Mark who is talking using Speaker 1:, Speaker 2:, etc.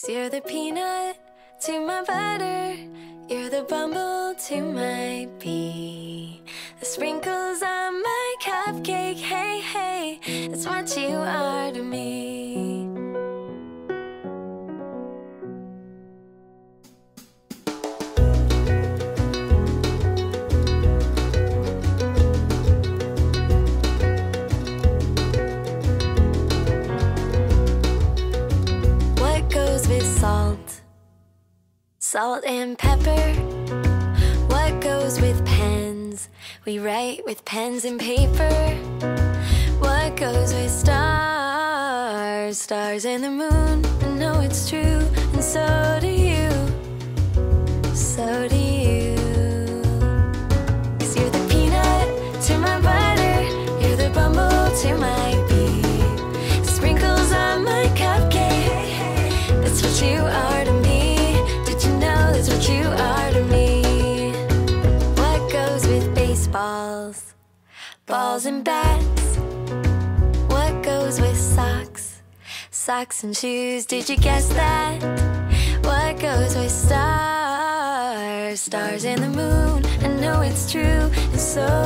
Speaker 1: Cause you're the peanut to my butter. You're the bumble to my bee. The sprinkles on my cupcake. Hey, hey, that's what you are to me. Salt and pepper. What goes with pens? We write with pens and paper. What goes with stars? Stars and the moon. I know it's true, Balls and bats. What goes with socks? Socks and shoes. Did you guess that? What goes with stars? Stars and the moon. I know it's true, and so.